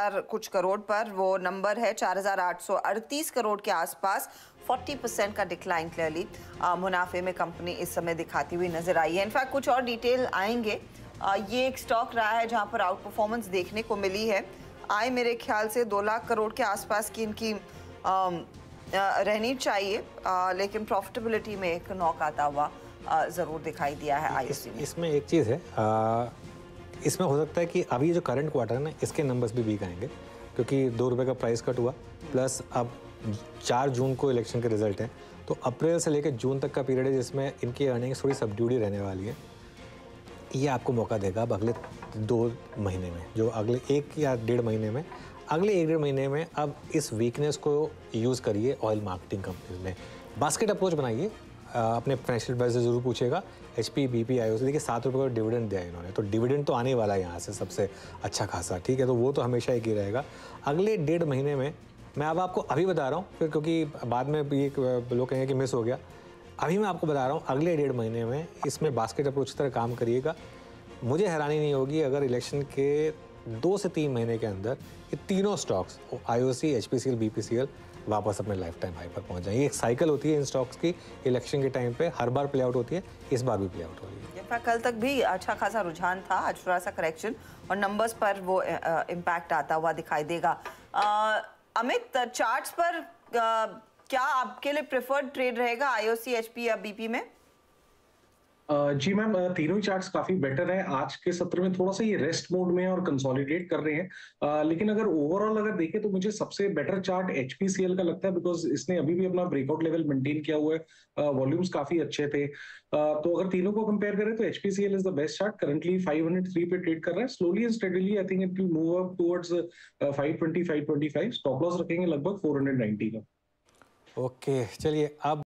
कुछ करोड़ पर वो नंबर है 4,838 करोड़ के आसपास। 40 परसेंट का डिक्लाइन क्लियरली मुनाफे में कंपनी इस समय दिखाती हुई नज़र आई है। इनफैक्ट कुछ और डिटेल आएँगे। आ, ये एक स्टॉक रहा है जहाँ पर आउट परफॉर्मेंस देखने को मिली है। आय मेरे ख्याल से दो लाख करोड़ के आसपास की इनकी आ, आ, रहनी चाहिए। आ, लेकिन प्रॉफिटेबिलिटी में एक नॉक आता हुआ ज़रूर दिखाई दिया है आई इस, इसमें एक चीज़ है इसमें हो सकता है कि अभी जो करंट क्वार्टर है ना, इसके नंबर्स भी वीक आएँगे, क्योंकि दो रुपये का प्राइस कट हुआ प्लस अब चार जून को इलेक्शन के रिज़ल्ट हैं तो अप्रैल से लेकर जून तक का पीरियड है जिसमें इनकी अर्निंग्स थोड़ी सबड्यूडी रहने वाली है। ये आपको मौका देगा अब अगले दो महीने में, जो अगले एक या डेढ़ महीने में, अगले एक डेढ़ महीने में अब इस वीकनेस को यूज़ करिए ऑयल मार्केटिंग कंपनीज़ में बास्केट अप्रोच बनाइए। अपने फाइनेंशियल एडवाइजर ज़रूर पूछेगा H P B P I देखिए, सात रुपये का डिविडेंड दिया इन्होंने। तो डिविडेंड तो आने वाला है यहाँ से सबसे अच्छा खासा, ठीक है? तो वो तो हमेशा एक ही रहेगा। अगले डेढ़ महीने में मैं अब आपको अभी बता रहा हूँ, फिर क्योंकि बाद में ये लोग कहेंगे कि मिस हो गया। अभी मैं आपको बता रहा हूँ, अगले डेढ़ महीने में इसमें बास्केट अप्रोच तरह काम करिएगा। मुझे हैरानी नहीं होगी अगर इलेक्शन के दो से तीन महीने के अंदर ये तीनों stocks I O C H P C L B P C L वापस अपने लाइफ टाइम हाई पर पहुँच जाए ये एक साइकिल होती है इन स्टॉक्स की इलेक्शन के टाइम पे, हर बार प्ले आउट होती है, इस बार भी प्ले आउट हो रही है। कल तक भी अच्छा खासा रुझान था, आज थोड़ा सा करेक्शन और नंबर्स पर वो इम्पैक्ट आता हुआ दिखाई देगा। अमित चार्ट्स पर क्या आपके लिए प्रेफर्ड ट्रेड रहेगा आईओसी एचपी या बीपी में? जी मैम तीनों ही चार्ट्स काफ़ी बेटर है। आज के सत्र में थोड़ा सा ये रेस्ट मोड में है और कंसोलिडेट कर रहे हैं। लेकिन अगर ओवरऑल अगर देखें तो मुझे सबसे बेटर चार्ट एचपीसीएल का लगता है बिकॉज़ इसने अभी भी अपना ब्रेकआउट लेवल मेंटेन किया हुआ है। वॉल्यूम्स काफ़ी अच्छे थे। तो अगर तीनों को कंपेयर करें तो HPCL is the best chart currently 503 पे ट्रेड कर रहा है। Slowly and steadily I think it will move up towards 520 525 stop loss रखेंगे लगभग 490 का। ओके चलिए अब